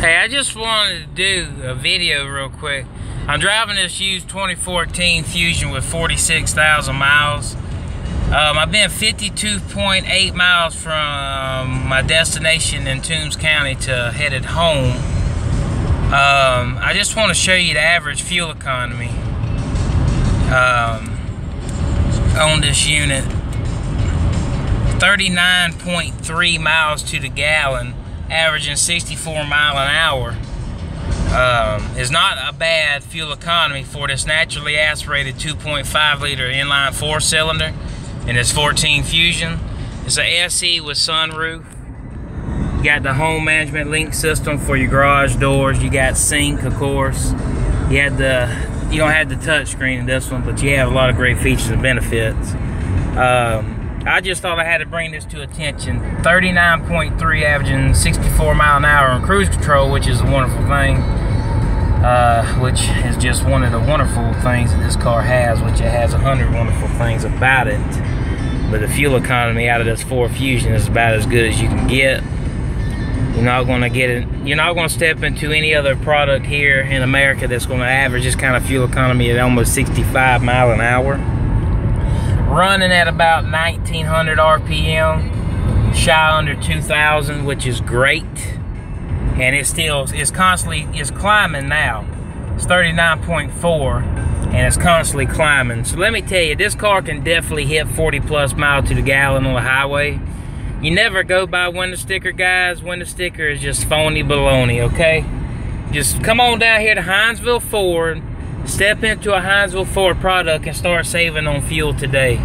Hey, I just wanted to do a video real quick. I'm driving this used 2014 Fusion with 46,000 miles. Um, I've been 52.8 miles from my destination in Toombs County to headed home. Um, I just want to show you the average fuel economy um, on this unit. 39.3 miles to the gallon averaging 64 mile an hour um, is not a bad fuel economy for this naturally aspirated 2.5 liter inline four cylinder and it's 14 Fusion. It's a SE with sunroof. You got the home management link system for your garage doors. You got sync, of course. You had the you don't have the touch screen in this one, but you have a lot of great features and benefits. Um, I just thought I had to bring this to attention. 39.3 averaging 64 mile an hour on cruise control, which is a wonderful thing. Uh, which is just one of the wonderful things that this car has, which it has a hundred wonderful things about it. But the fuel economy out of this Ford Fusion is about as good as you can get. You're not going to get it. You're not going to step into any other product here in America that's going to average this kind of fuel economy at almost 65 mile an hour running at about 1900 RPM, shy under 2000, which is great. And it still is constantly is climbing now. It's 39.4 and it's constantly climbing. So let me tell you, this car can definitely hit 40 plus miles to the gallon on the highway. You never go by window sticker, guys. Window sticker is just phony baloney, okay? Just come on down here to Hinesville Ford Step into a Hinesville Ford product and start saving on fuel today.